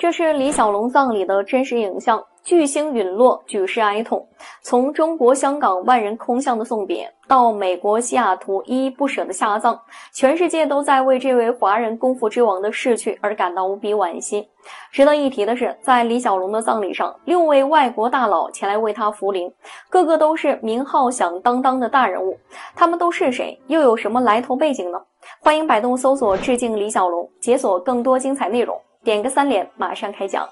这是李小龙葬礼的真实影像，巨星陨落，举世哀痛。从中国香港万人空巷的送别，到美国西雅图依依不舍的下葬，全世界都在为这位华人功夫之王的逝去而感到无比惋惜。值得一提的是，在李小龙的葬礼上，六位外国大佬前来为他扶灵，个个都是名号响当当的大人物。他们都是谁？又有什么来头背景呢？欢迎百度搜索“致敬李小龙”，解锁更多精彩内容。点个三连，马上开讲。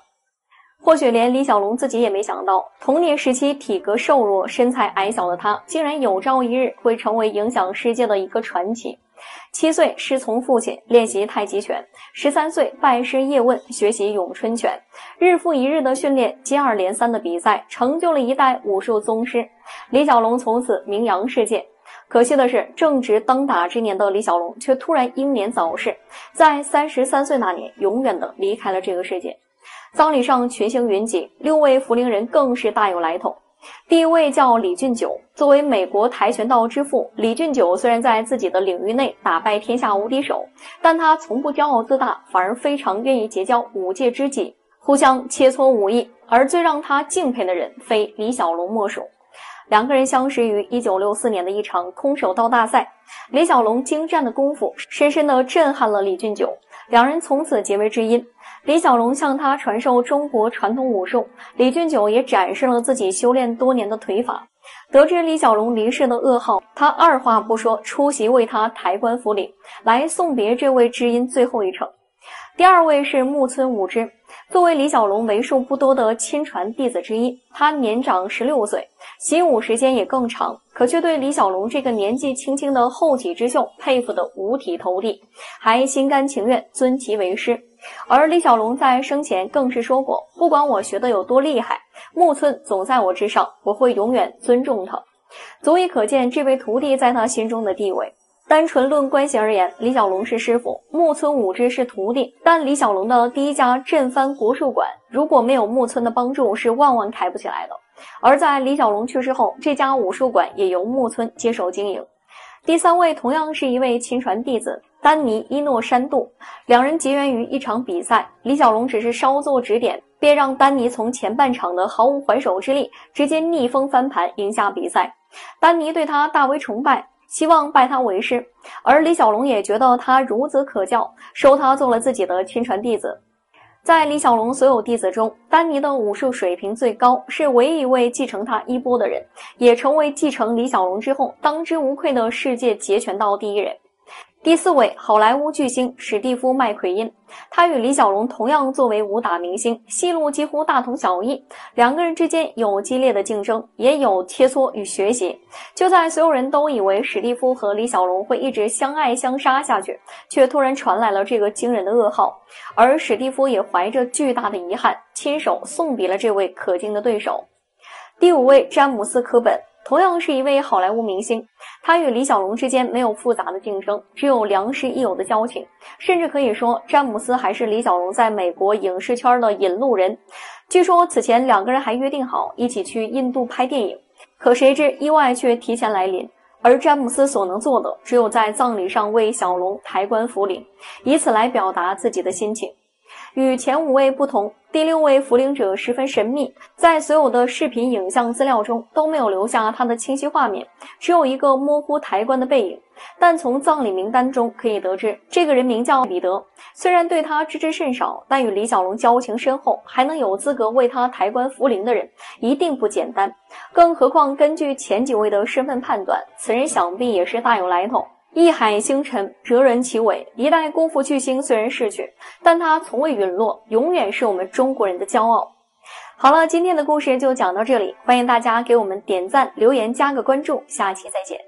或许连李小龙自己也没想到，童年时期体格瘦弱、身材矮小的他，竟然有朝一日会成为影响世界的一个传奇。七岁师从父亲练习太极拳，十三岁拜师叶问学习咏春拳，日复一日的训练，接二连三的比赛，成就了一代武术宗师。李小龙从此名扬世界。可惜的是，正值当打之年的李小龙却突然英年早逝，在三十三岁那年，永远的离开了这个世界。葬礼上群星云集，六位福灵人更是大有来头。第一位叫李俊九，作为美国跆拳道之父，李俊九虽然在自己的领域内打败天下无敌手，但他从不骄傲自大，反而非常愿意结交武界知己，互相切磋武艺。而最让他敬佩的人，非李小龙莫属。两个人相识于一九六四年的一场空手道大赛，李小龙精湛的功夫深深地震撼了李俊九，两人从此结为知音。李小龙向他传授中国传统武术，李俊九也展示了自己修炼多年的腿法。得知李小龙离世的噩耗，他二话不说出席为他抬棺扶灵，来送别这位知音最后一程。第二位是木村武之。作为李小龙为数不多的亲传弟子之一，他年长十六岁，习武时间也更长，可却对李小龙这个年纪轻轻的后起之秀佩服得五体投地，还心甘情愿尊其为师。而李小龙在生前更是说过：“不管我学的有多厉害，木村总在我之上，我会永远尊重他。”足以可见这位徒弟在他心中的地位。单纯论关系而言，李小龙是师傅，木村武之是徒弟。但李小龙的第一家震藩国术馆，如果没有木村的帮助，是万万开不起来的。而在李小龙去世后，这家武术馆也由木村接手经营。第三位同样是一位亲传弟子，丹尼伊诺山度，两人结缘于一场比赛，李小龙只是稍作指点，便让丹尼从前半场的毫无还手之力，直接逆风翻盘，赢下比赛。丹尼对他大为崇拜。希望拜他为师，而李小龙也觉得他孺子可教，收他做了自己的亲传弟子。在李小龙所有弟子中，丹尼的武术水平最高，是唯一一位继承他衣钵的人，也成为继承李小龙之后当之无愧的世界截拳道第一人。第四位，好莱坞巨星史蒂夫·麦奎因，他与李小龙同样作为武打明星，戏路几乎大同小异。两个人之间有激烈的竞争，也有切磋与学习。就在所有人都以为史蒂夫和李小龙会一直相爱相杀下去，却突然传来了这个惊人的噩耗，而史蒂夫也怀着巨大的遗憾，亲手送别了这位可敬的对手。第五位，詹姆斯·科本。同样是一位好莱坞明星，他与李小龙之间没有复杂的竞争，只有良师益友的交情，甚至可以说詹姆斯还是李小龙在美国影视圈的引路人。据说此前两个人还约定好一起去印度拍电影，可谁知意外却提前来临，而詹姆斯所能做的只有在葬礼上为小龙抬棺扶灵，以此来表达自己的心情。与前五位不同，第六位福灵者十分神秘，在所有的视频影像资料中都没有留下他的清晰画面，只有一个模糊抬棺的背影。但从葬礼名单中可以得知，这个人名叫彼得。虽然对他知之甚少，但与李小龙交情深厚，还能有资格为他抬棺扶灵的人，一定不简单。更何况根据前几位的身份判断，此人想必也是大有来头。一海星辰，哲人其伟。一代功夫巨星虽然逝去，但他从未陨落，永远是我们中国人的骄傲。好了，今天的故事就讲到这里，欢迎大家给我们点赞、留言、加个关注，下期再见。